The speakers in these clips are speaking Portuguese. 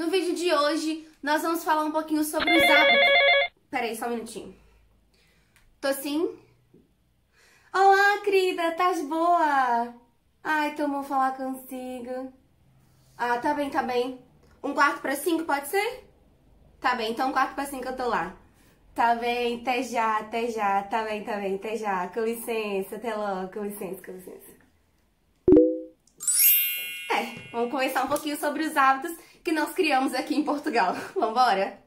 No vídeo de hoje, nós vamos falar um pouquinho sobre os hábitos. Peraí, só um minutinho. Tô sim? Olá, querida, tá boa? Ai, tô bom falar consigo. Ah, tá bem, tá bem. Um quarto pra cinco, pode ser? Tá bem, então um quarto pra cinco eu tô lá. Tá bem, até já, até já. Tá bem, tá bem, até já. Com licença, até logo, com licença, com licença. É, vamos conversar um pouquinho sobre os hábitos que nós criamos aqui em Portugal. Vambora?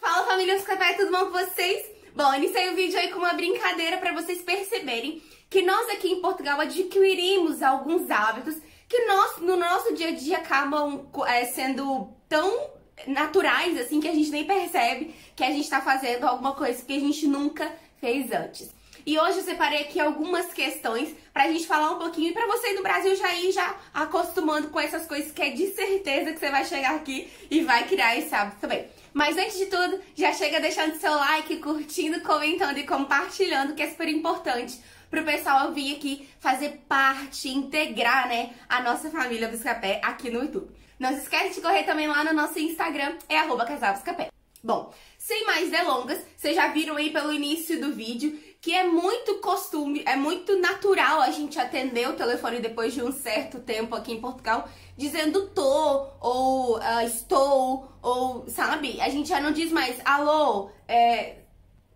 Fala família Buscapé, tudo bom com vocês? Bom, iniciei o vídeo aí com uma brincadeira para vocês perceberem que nós aqui em Portugal adquirimos alguns hábitos que nós, no nosso dia a dia acabam é, sendo tão naturais assim que a gente nem percebe que a gente está fazendo alguma coisa que a gente nunca fez antes. E hoje eu separei aqui algumas questões pra gente falar um pouquinho e pra você do Brasil já ir já acostumando com essas coisas que é de certeza que você vai chegar aqui e vai criar esse hábito também. Mas antes de tudo, já chega deixando seu like, curtindo, comentando e compartilhando, que é super importante pro pessoal vir aqui fazer parte, integrar, né, a nossa família Buscapé aqui no YouTube. Não se esquece de correr também lá no nosso Instagram, é arroba casalbuscapé. Bom, sem mais delongas, vocês já viram aí pelo início do vídeo que é muito costume, é muito natural a gente atender o telefone depois de um certo tempo aqui em Portugal, dizendo tô, ou uh, estou, ou sabe? A gente já não diz mais alô, é,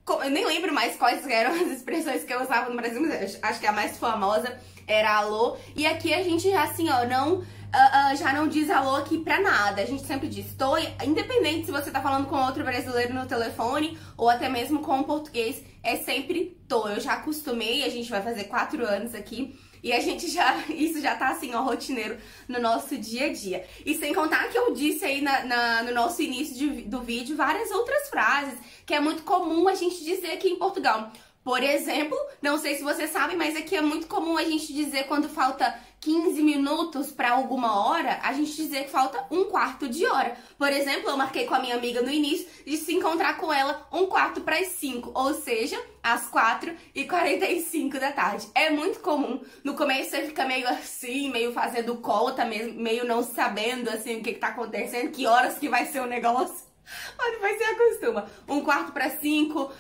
eu nem lembro mais quais eram as expressões que eu usava no Brasil, mas acho que a mais famosa era alô. E aqui a gente já assim, ó, não Uh, uh, já não diz alô aqui pra nada. A gente sempre diz tô, independente se você tá falando com outro brasileiro no telefone ou até mesmo com um português, é sempre tô. Eu já acostumei, a gente vai fazer quatro anos aqui. E a gente já, isso já tá assim, ó, rotineiro no nosso dia a dia. E sem contar que eu disse aí na, na no nosso início de, do vídeo várias outras frases que é muito comum a gente dizer aqui em Portugal. Por exemplo, não sei se vocês sabem, mas aqui é muito comum a gente dizer quando falta 15 minutos para alguma hora, a gente dizer que falta um quarto de hora. Por exemplo, eu marquei com a minha amiga no início de se encontrar com ela um quarto para as 5, ou seja, às 4 e 45 da tarde. É muito comum. No começo você fica meio assim, meio fazendo conta, meio não sabendo assim o que, que tá acontecendo, que horas que vai ser o negócio. Mas depois você acostuma. Um quarto para 5,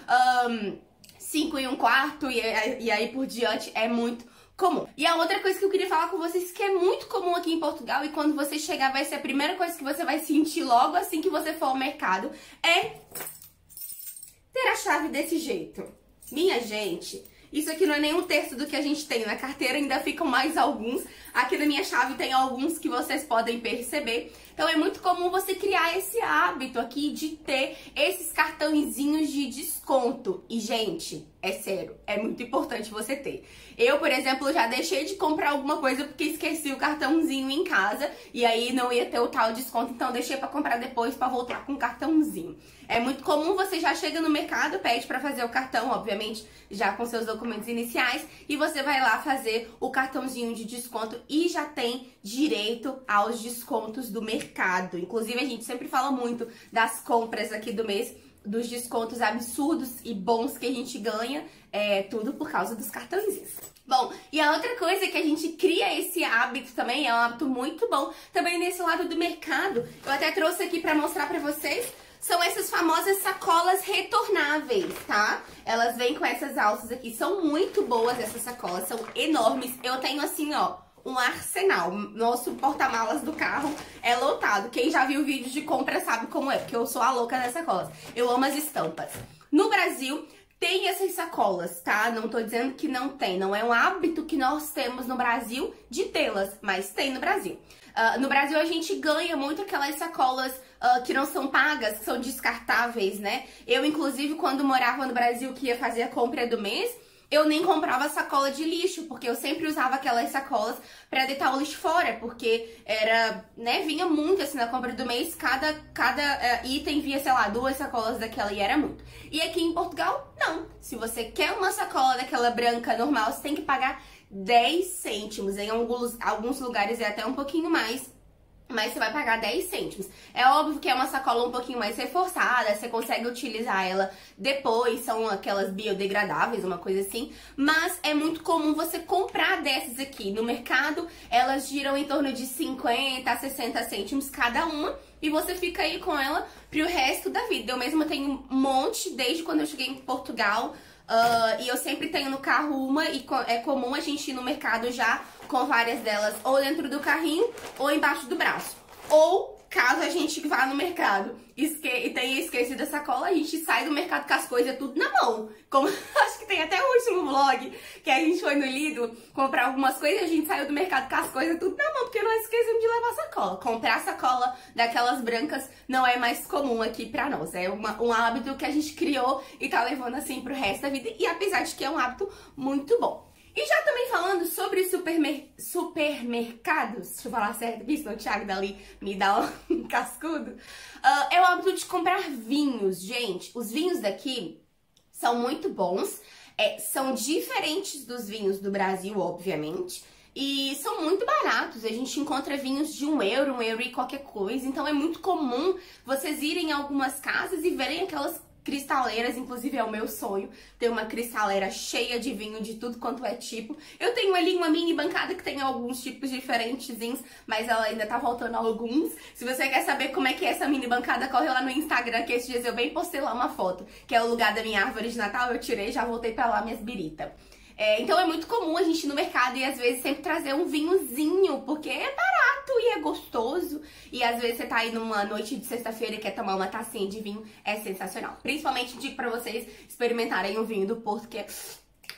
um, 5 e um quarto, e, e aí por diante é muito comum. E a outra coisa que eu queria falar com vocês que é muito comum aqui em Portugal e quando você chegar vai ser a primeira coisa que você vai sentir logo assim que você for ao mercado é ter a chave desse jeito. Minha gente, isso aqui não é nem um terço do que a gente tem na carteira, ainda ficam mais alguns. Aqui na minha chave tem alguns que vocês podem perceber. Então é muito comum você criar esse hábito aqui de ter esses cartãozinhos de desconto. E, gente, é sério, é muito importante você ter. Eu, por exemplo, já deixei de comprar alguma coisa porque esqueci o cartãozinho em casa e aí não ia ter o tal desconto, então deixei para comprar depois para voltar com o cartãozinho. É muito comum você já chega no mercado, pede para fazer o cartão, obviamente, já com seus documentos iniciais, e você vai lá fazer o cartãozinho de desconto e já tem direito aos descontos do mercado. Inclusive, a gente sempre fala muito das compras aqui do mês, dos descontos absurdos e bons que a gente ganha, é tudo por causa dos cartõezinhos. Bom, e a outra coisa é que a gente cria esse hábito também, é um hábito muito bom, também nesse lado do mercado. Eu até trouxe aqui para mostrar para vocês são essas famosas sacolas retornáveis, tá? Elas vêm com essas alças aqui, são muito boas essas sacolas, são enormes. Eu tenho assim, ó, um arsenal. Nosso porta-malas do carro é lotado. Quem já viu vídeos de compra sabe como é, porque eu sou a louca das sacolas. Eu amo as estampas. No Brasil, tem essas sacolas, tá? Não tô dizendo que não tem, não é um hábito que nós temos no Brasil de tê-las, mas tem no Brasil. Uh, no Brasil a gente ganha muito aquelas sacolas uh, que não são pagas, que são descartáveis, né? Eu, inclusive, quando morava no Brasil, que ia fazer a compra do mês, eu nem comprava sacola de lixo, porque eu sempre usava aquelas sacolas para deitar o lixo fora, porque era, né, vinha muito assim na compra do mês, cada, cada uh, item via, sei lá, duas sacolas daquela e era muito. E aqui em Portugal, não. Se você quer uma sacola daquela branca normal, você tem que pagar 10 cêntimos. Em alguns, alguns lugares é até um pouquinho mais mas você vai pagar 10 cêntimos. É óbvio que é uma sacola um pouquinho mais reforçada, você consegue utilizar ela depois, são aquelas biodegradáveis, uma coisa assim, mas é muito comum você comprar dessas aqui. No mercado, elas giram em torno de 50 a 60 cêntimos cada uma, e você fica aí com ela pro resto da vida. Eu mesma tenho um monte desde quando eu cheguei em Portugal, Uh, e eu sempre tenho no carro uma e é comum a gente ir no mercado já com várias delas ou dentro do carrinho ou embaixo do braço. Ou caso a gente vá no mercado esque e tenha esquecido a sacola, a gente sai do mercado com as coisas tudo na mão. Como acho que tem até o último vlog que a gente foi no Lido comprar algumas coisas e a gente saiu do mercado com as coisas tudo na mão, porque nós esquecemos de levar sacola. Comprar sacola daquelas brancas não é mais comum aqui pra nós. É uma, um hábito que a gente criou e tá levando assim pro resto da vida. E apesar de que é um hábito muito bom. E já também falando sobre supermer supermercados, deixa eu falar certo, visto o Thiago dali me dá um cascudo, uh, é o hábito de comprar vinhos, gente. Os vinhos daqui são muito bons, é, são diferentes dos vinhos do Brasil, obviamente, e são muito baratos. A gente encontra vinhos de um euro, um euro e qualquer coisa. Então é muito comum vocês irem em algumas casas e verem aquelas cristaleiras, inclusive é o meu sonho ter uma cristaleira cheia de vinho de tudo quanto é tipo. Eu tenho ali uma mini bancada que tem alguns tipos diferentezinhos, mas ela ainda tá faltando alguns. Se você quer saber como é que é essa mini bancada, corre lá no Instagram, que esses dias eu bem postei lá uma foto, que é o lugar da minha árvore de Natal, eu tirei, já voltei pra lá minhas birita. É, então é muito comum a gente ir no mercado e às vezes sempre trazer um vinhozinho, porque é barato e é gostoso. E às vezes você tá aí numa noite de sexta-feira e quer tomar uma tacinha de vinho, é sensacional. Principalmente digo pra vocês experimentarem o vinho do Porto, que é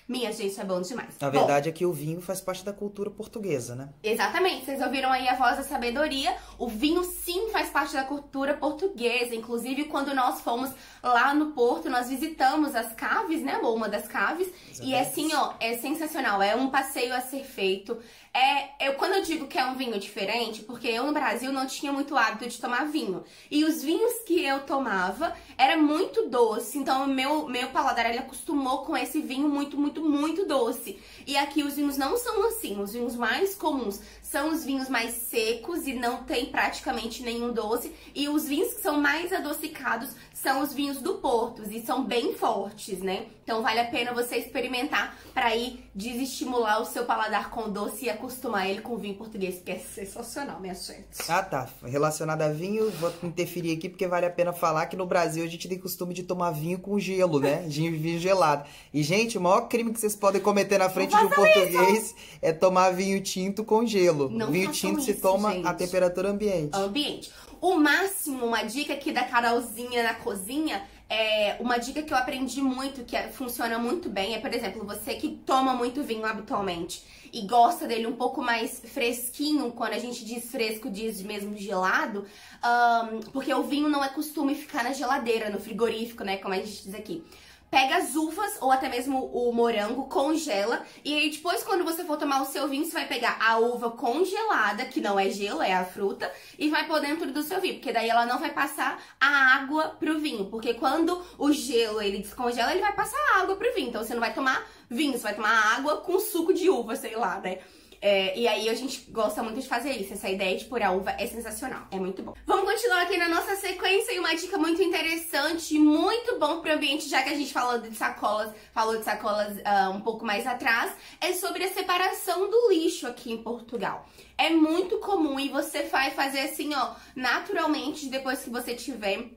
minha gente, isso é bom demais. A verdade bom, é que o vinho faz parte da cultura portuguesa, né? Exatamente. Vocês ouviram aí a voz da sabedoria. O vinho sim faz parte da cultura portuguesa. Inclusive, quando nós fomos lá no Porto, nós visitamos as caves, né, amor? Uma das caves. Exatamente. E assim, ó, é sensacional. É um passeio a ser feito. É, eu, quando eu digo que é um vinho diferente, porque eu no Brasil não tinha muito hábito de tomar vinho. E os vinhos que eu tomava era muito doce, então o meu, meu paladar ele acostumou com esse vinho muito, muito, muito doce. E aqui os vinhos não são assim, os vinhos mais comuns são os vinhos mais secos e não tem praticamente nenhum doce. E os vinhos que são mais adocicados são os vinhos do Porto e são bem fortes, né? Então vale a pena você experimentar para ir desestimular o seu paladar com doce e acostumar ele com vinho português, porque é sensacional, minha gente. Ah, tá. Relacionado a vinho, vou interferir aqui porque vale a pena falar que no Brasil a gente tem costume de tomar vinho com gelo, né? vinho gelado. E, gente, o maior crime que vocês podem cometer na frente de um português isso. é tomar vinho tinto com gelo. Não vinho tinto isso, se toma gente. a temperatura ambiente. Ambiente. O máximo, uma dica aqui da Carolzinha na cozinha, é uma dica que eu aprendi muito, que é, funciona muito bem, é, por exemplo, você que toma muito vinho habitualmente e gosta dele um pouco mais fresquinho, quando a gente diz fresco, diz mesmo gelado, um, porque o vinho não é costume ficar na geladeira, no frigorífico, né, como a gente diz aqui pega as uvas ou até mesmo o morango, congela. E aí depois, quando você for tomar o seu vinho, você vai pegar a uva congelada, que não é gelo, é a fruta, e vai pôr dentro do seu vinho. Porque daí ela não vai passar a água pro vinho. Porque quando o gelo ele descongela, ele vai passar a água pro vinho. Então você não vai tomar vinho, você vai tomar água com suco de uva, sei lá, né? É, e aí a gente gosta muito de fazer isso. Essa ideia de pôr a uva é sensacional. É muito bom. Vamos continuar aqui na nossa sequência e uma dica muito interessante muito bom pro ambiente, já que a gente falou de sacolas, falou de sacolas uh, um pouco mais atrás, é sobre a separação do lixo aqui em Portugal. É muito comum e você vai fazer assim, ó, naturalmente, depois que você tiver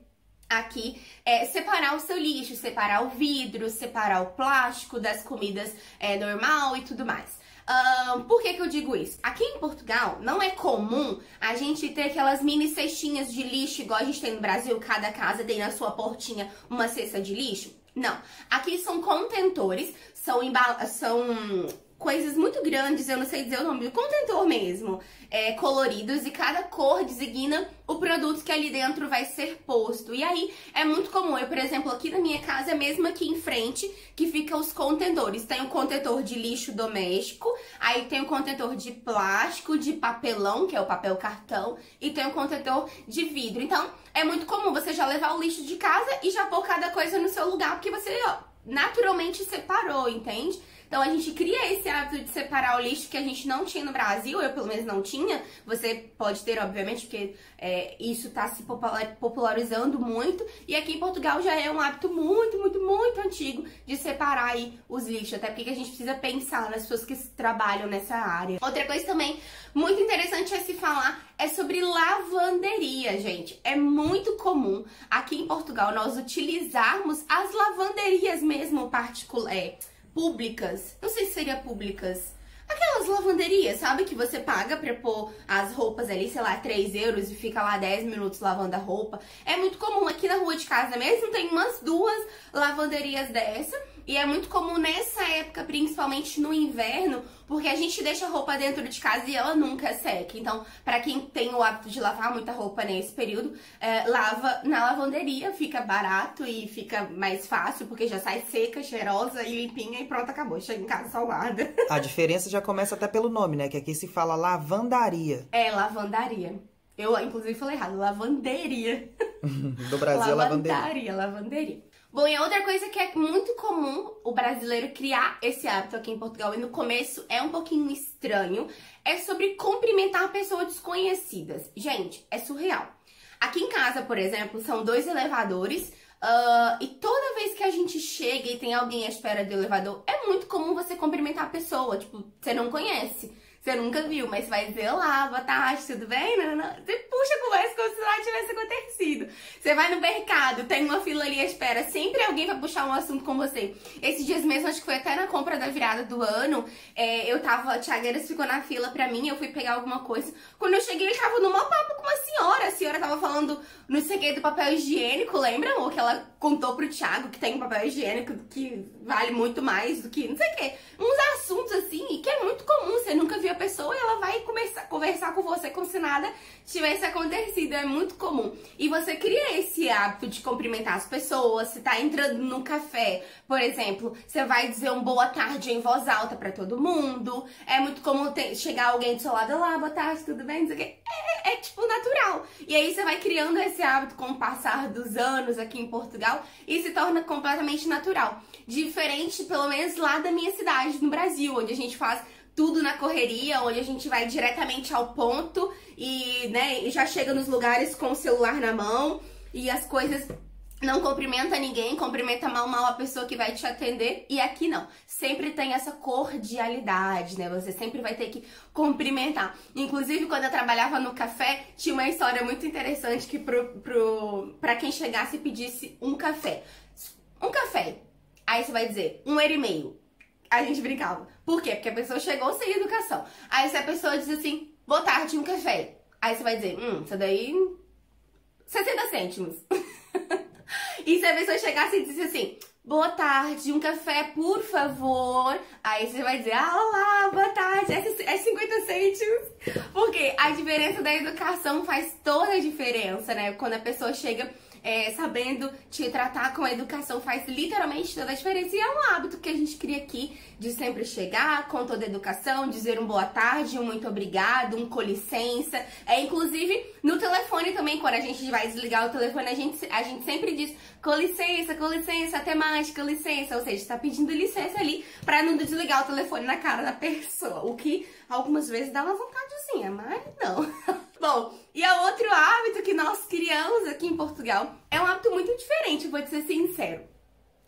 aqui é separar o seu lixo, separar o vidro, separar o plástico das comidas é, normal e tudo mais. Um, por que, que eu digo isso? Aqui em Portugal não é comum a gente ter aquelas mini cestinhas de lixo, igual a gente tem no Brasil, cada casa tem na sua portinha uma cesta de lixo. Não. Aqui são contentores, são, são coisas muito grandes, eu não sei dizer o nome, contentor mesmo, é, coloridos, e cada cor designa o produto que ali dentro vai ser posto. E aí é muito comum, eu, por exemplo, aqui na minha casa, mesmo aqui em frente, que fica os contentores. Tem o contentor de lixo doméstico, aí tem o contentor de plástico, de papelão, que é o papel cartão, e tem o contentor de vidro. Então, é muito comum você já levar o lixo de casa e já pôr cada coisa no seu lugar, porque você, naturalmente separou, entende? Então a gente cria esse hábito de separar o lixo que a gente não tinha no Brasil, eu pelo menos não tinha. Você pode ter, obviamente, porque é, isso está se popularizando muito. E aqui em Portugal já é um hábito muito, muito, muito antigo de separar aí os lixos. Até porque a gente precisa pensar nas pessoas que trabalham nessa área. Outra coisa também muito interessante é se falar é sobre lavanderia, gente. É muito comum aqui em Portugal nós utilizarmos as lavanderias mesmo particulares, é, públicas. Não sei se seria públicas Aquelas lavanderias, sabe? Que você paga pra pôr as roupas ali, sei lá, 3 euros e fica lá 10 minutos lavando a roupa. É muito comum aqui na rua de casa mesmo, tem umas duas lavanderias dessa. E é muito comum nessa época, principalmente no inverno, porque a gente deixa a roupa dentro de casa e ela nunca seca. Então, para quem tem o hábito de lavar muita roupa nesse período, é, lava na lavanderia, fica barato e fica mais fácil, porque já sai seca, cheirosa e limpinha e pronto, acabou. Chega em casa salvada. A diferença já começa até pelo nome, né? Que aqui se fala lavandaria. É, lavandaria. Eu, inclusive, falei errado, lavanderia. Do Brasil, é lavanderia. Lavandaria, lavanderia. Bom, e outra coisa que é muito comum o brasileiro criar esse hábito aqui em Portugal, e no começo é um pouquinho estranho, é sobre cumprimentar pessoas desconhecidas. Gente, é surreal. Aqui em casa, por exemplo, são dois elevadores. Uh, e toda vez que a gente chega e tem alguém à espera do elevador, é muito comum você cumprimentar a pessoa, tipo, você não conhece. Você nunca viu, mas vai dizer olá, boa tarde, tudo bem? Não, não. Você puxa a conversa como se nada tivesse acontecido. Você vai no mercado, tem uma fila ali à espera, sempre alguém vai puxar um assunto com você. Esses dias mesmo, acho que foi até na compra da virada do ano, é, eu tava, o Thiagueiras ficou na fila pra mim, eu fui pegar alguma coisa. Quando eu cheguei, ele tava no maior papo com uma senhora. A senhora tava falando no segredo do papel higiênico, lembra, amor? Que ela contou pro Thiago que tem um papel higiênico que vale muito mais do que não sei o quê. Uns assuntos assim, que é muito comum, você nunca viu a pessoa ela vai começar, conversar com você como se nada tivesse acontecido. É muito comum. E você cria esse hábito de cumprimentar as pessoas. Você tá entrando no café, por exemplo, você vai dizer um boa tarde em voz alta para todo mundo. É muito comum ter, chegar alguém do seu lado lá, boa tarde, tudo bem? É, é, é tipo natural. E aí você vai criando esse hábito com o passar dos anos aqui em Portugal e se torna completamente natural. Diferente, pelo menos lá da minha cidade, no Brasil, onde a gente faz tudo na correria, onde a gente vai diretamente ao ponto e, né, já chega nos lugares com o celular na mão e as coisas não cumprimenta ninguém, cumprimenta mal mal a pessoa que vai te atender. E aqui não. Sempre tem essa cordialidade, né? Você sempre vai ter que cumprimentar. Inclusive, quando eu trabalhava no café, tinha uma história muito interessante que pro, pro, pra quem chegasse e pedisse um café. Um café. Aí você vai dizer, um euro e meio a gente brincava. Por quê? Porque a pessoa chegou sem educação. Aí se a pessoa diz assim, boa tarde, um café. Aí você vai dizer, hum, isso daí 60 cêntimos. e se a pessoa chegasse e disse assim, boa tarde, um café, por favor. Aí você vai dizer, ah, olá, boa tarde, é 50 cêntimos. Porque a diferença da educação faz toda a diferença, né? Quando a pessoa chega é, sabendo te tratar com a educação faz literalmente toda a diferença. E é um hábito que a gente cria aqui de sempre chegar com toda a educação, dizer um boa tarde, um muito obrigado, um com licença. É, inclusive, no telefone também, quando a gente vai desligar o telefone, a gente, a gente sempre diz com licença, com licença, até mais, com licença. Ou seja, está pedindo licença ali para não desligar o telefone na cara da pessoa. O que algumas vezes dá uma vontadezinha, mas não. Bom, e é outro hábito que nós criamos aqui em Portugal é um hábito muito diferente, vou ser sincero.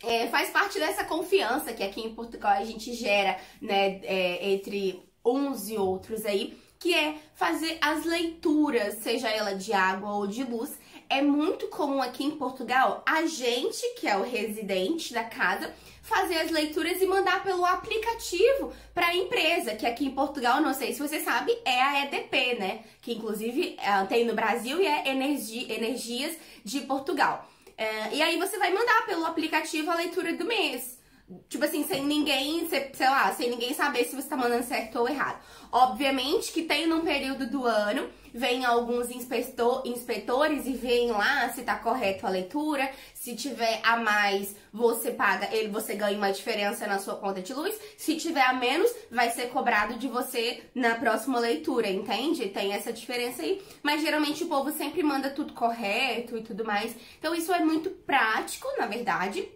É, faz parte dessa confiança que aqui em Portugal a gente gera, né, é, entre uns e outros aí, que é fazer as leituras, seja ela de água ou de luz. É muito comum aqui em Portugal a gente, que é o residente da casa, fazer as leituras e mandar pelo aplicativo para a empresa, que aqui em Portugal, não sei se você sabe, é a EDP, né? Que inclusive é, tem no Brasil e é Energi, Energias de Portugal. É, e aí você vai mandar pelo aplicativo a leitura do mês. Tipo assim, sem ninguém, sei lá, sem ninguém saber se você tá mandando certo ou errado. Obviamente que tem num período do ano, vem alguns inspetor, inspetores e veem lá se tá correto a leitura. Se tiver a mais, você paga, ele você ganha uma diferença na sua conta de luz. Se tiver a menos, vai ser cobrado de você na próxima leitura, entende? Tem essa diferença aí. Mas geralmente o povo sempre manda tudo correto e tudo mais. Então isso é muito prático, na verdade.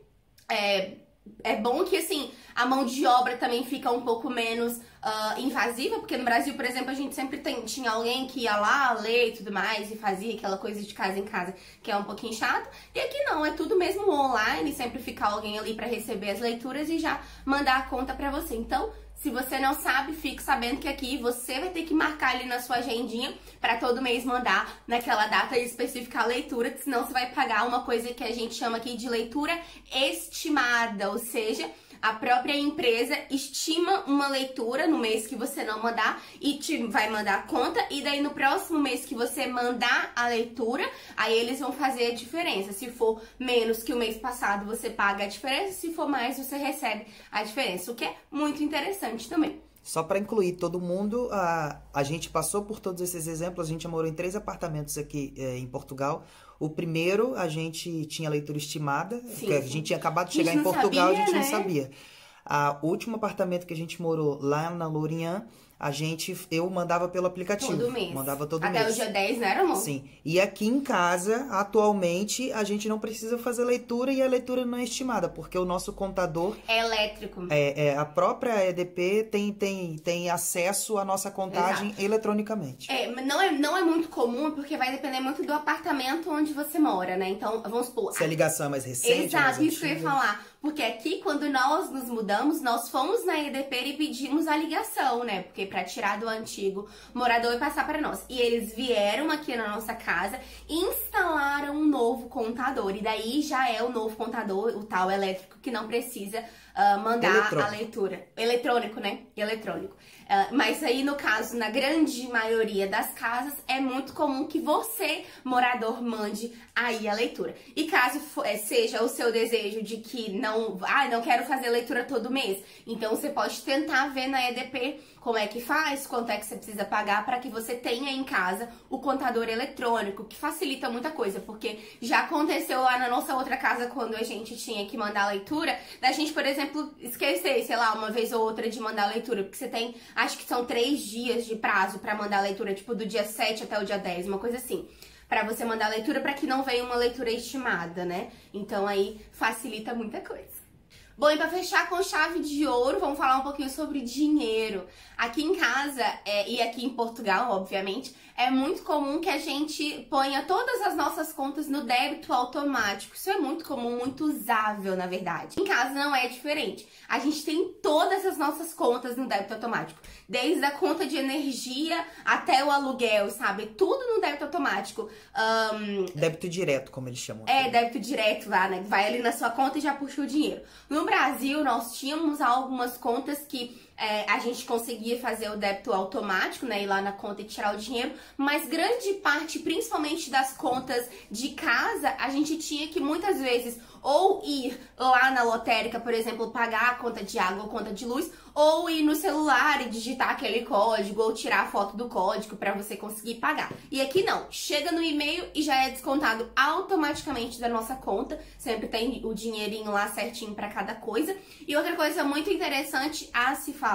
É, é bom que, assim, a mão de obra também fica um pouco menos uh, invasiva, porque no Brasil, por exemplo, a gente sempre tem, tinha alguém que ia lá ler e tudo mais e fazia aquela coisa de casa em casa, que é um pouquinho chato. E aqui não, é tudo mesmo online, sempre fica alguém ali para receber as leituras e já mandar a conta para você. Então, se você não sabe, fique sabendo que aqui você vai ter que marcar ali na sua agendinha para todo mês mandar naquela data específica a leitura, senão você vai pagar uma coisa que a gente chama aqui de leitura estimada, ou seja, a própria empresa estima uma leitura no mês que você não mandar e te vai mandar a conta e daí no próximo mês que você mandar a leitura, aí eles vão fazer a diferença. Se for menos que o mês passado, você paga a diferença, se for mais, você recebe a diferença, o que é muito interessante também. Só para incluir todo mundo, a, a gente passou por todos esses exemplos, a gente morou em três apartamentos aqui é, em Portugal. O primeiro, a gente tinha leitura estimada, Sim. a gente tinha acabado de chegar em Portugal, sabia, a gente né? não sabia. O último apartamento que a gente morou lá na Lourinhã, a gente, eu mandava pelo aplicativo. Todo mês. Mandava todo Até mês. Até o dia 10, não era, amor? Sim. E aqui em casa, atualmente, a gente não precisa fazer leitura e a leitura não é estimada, porque o nosso contador... É elétrico. É, é a própria EDP tem, tem, tem acesso à nossa contagem Exato. eletronicamente. É, não é, não é muito comum, porque vai depender muito do apartamento onde você mora, né? Então, vamos supor... Se a ligação é mais recente, Exato, mais isso que eu ia falar. Porque aqui, quando nós nos mudamos, nós fomos na EDP e pedimos a ligação, né? Porque para tirar do antigo morador e passar para nós. E eles vieram aqui na nossa casa e instalaram um novo contador. E daí já é o novo contador, o tal elétrico, que não precisa uh, mandar Eletrônico. a leitura. Eletrônico, né? Eletrônico. Uh, mas aí, no caso, na grande maioria das casas, é muito comum que você, morador, mande aí a leitura. E caso é, seja o seu desejo de que não, ah, não quero fazer leitura todo mês, então você pode tentar ver na EDP como é que faz, quanto é que você precisa pagar para que você tenha em casa o contador eletrônico, que facilita muita coisa, porque já aconteceu lá na nossa outra casa quando a gente tinha que mandar a leitura, da gente, por exemplo, esquecer, sei lá, uma vez ou outra de mandar a leitura, porque você tem, acho que são três dias de prazo para mandar a leitura, tipo do dia 7 até o dia 10, uma coisa assim para você mandar a leitura para que não venha uma leitura estimada, né? Então aí facilita muita coisa. Bom, e para fechar com chave de ouro, vamos falar um pouquinho sobre dinheiro. Aqui em casa é, e aqui em Portugal, obviamente, é muito comum que a gente ponha todas as nossas contas no débito automático. Isso é muito comum, muito usável, na verdade. Em casa não é diferente. A gente tem todas as nossas contas no débito automático. Desde a conta de energia até o aluguel, sabe? Tudo no débito automático. Um... Débito direto, como eles chamam. É, débito direto lá, né? Vai ali na sua conta e já puxa o dinheiro. No Brasil, nós tínhamos algumas contas que é, a gente conseguia fazer o débito automático, né? Ir lá na conta e tirar o dinheiro, mas grande parte, principalmente das contas de casa, a gente tinha que muitas vezes ou ir lá na lotérica, por exemplo, pagar a conta de água ou conta de luz, ou ir no celular e digitar aquele código ou tirar a foto do código para você conseguir pagar. E aqui não, chega no e-mail e já é descontado automaticamente da nossa conta, sempre tem o dinheirinho lá certinho para cada coisa. E outra coisa muito interessante a se falar,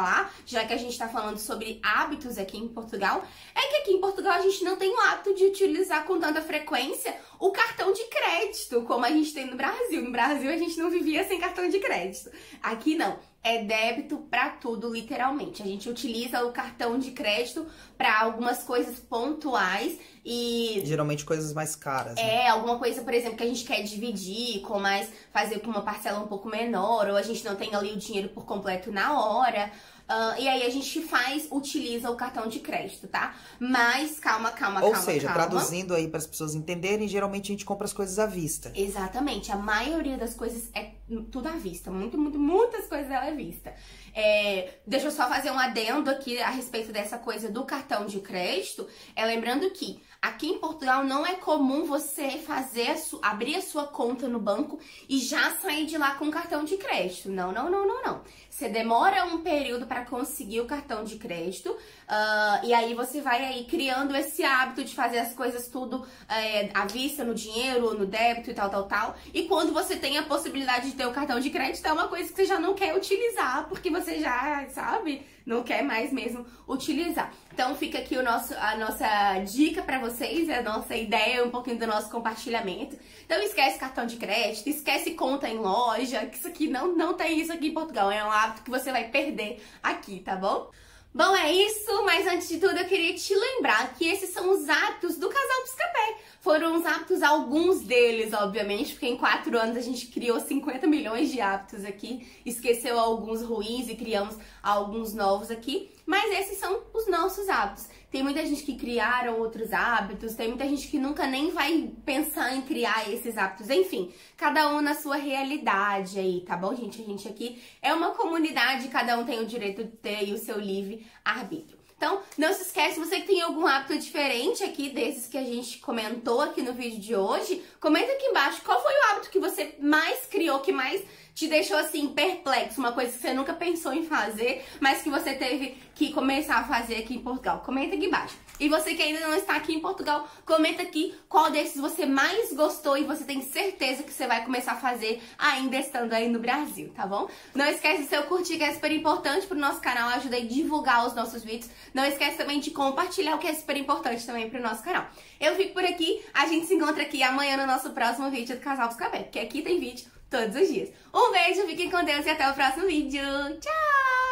já que a gente está falando sobre hábitos aqui em Portugal, é que aqui em Portugal a gente não tem o hábito de utilizar com tanta frequência o cartão de crédito, como a gente tem no Brasil. No Brasil a gente não vivia sem cartão de crédito. Aqui não é débito para tudo, literalmente. A gente utiliza o cartão de crédito para algumas coisas pontuais e geralmente coisas mais caras. Né? É, alguma coisa, por exemplo, que a gente quer dividir com mais fazer com uma parcela um pouco menor, ou a gente não tem ali o dinheiro por completo na hora. Uh, e aí a gente faz, utiliza o cartão de crédito, tá? Mas calma, calma, Ou calma. Ou seja, calma. traduzindo aí para as pessoas entenderem, geralmente a gente compra as coisas à vista. Exatamente. A maioria das coisas é tudo à vista. Muito, muito, muitas coisas ela é vista. É, deixa eu só fazer um adendo aqui a respeito dessa coisa do cartão de crédito. É lembrando que aqui em Portugal não é comum você fazer abrir a sua conta no banco e já sair de lá com cartão de crédito. Não, não, não, não, não. Você demora um período para conseguir o cartão de crédito uh, e aí você vai aí criando esse hábito de fazer as coisas tudo é, à vista, no dinheiro, no débito e tal, tal, tal. E quando você tem a possibilidade de ter o cartão de crédito, é uma coisa que você já não quer utilizar porque você você já, sabe, não quer mais mesmo utilizar. Então fica aqui o nosso, a nossa dica para vocês, a nossa ideia, um pouquinho do nosso compartilhamento. Então esquece cartão de crédito, esquece conta em loja, que isso aqui não, não tem isso aqui em Portugal, é um hábito que você vai perder aqui, tá bom? Bom, é isso, mas antes de tudo eu queria te lembrar que esses são os hábitos do casal Piscapé. Foram os hábitos, alguns deles, obviamente, porque em quatro anos a gente criou 50 milhões de hábitos aqui, esqueceu alguns ruins e criamos alguns novos aqui, mas esses são os nossos hábitos. Tem muita gente que criaram outros hábitos, tem muita gente que nunca nem vai pensar em criar esses hábitos. Enfim, cada um na sua realidade aí, tá bom, gente? A gente aqui é uma comunidade, cada um tem o direito de ter o seu livre arbítrio. Então, não se esquece, você que tem algum hábito diferente aqui desses que a gente comentou aqui no vídeo de hoje, comenta aqui embaixo qual foi o hábito que você mais criou, que mais te deixou assim perplexo, uma coisa que você nunca pensou em fazer, mas que você teve que começar a fazer aqui em Portugal. Comenta aqui embaixo. E você que ainda não está aqui em Portugal, comenta aqui qual desses você mais gostou e você tem certeza que você vai começar a fazer ainda estando aí no Brasil, tá bom? Não esquece de seu curtir, que é super importante pro nosso canal, ajuda a divulgar os nossos vídeos. Não esquece também de compartilhar, o que é super importante também pro nosso canal. Eu fico por aqui, a gente se encontra aqui amanhã no nosso próximo vídeo do Casal dos Café, porque aqui tem vídeo todos os dias. Um beijo, fiquem com Deus e até o próximo vídeo. Tchau!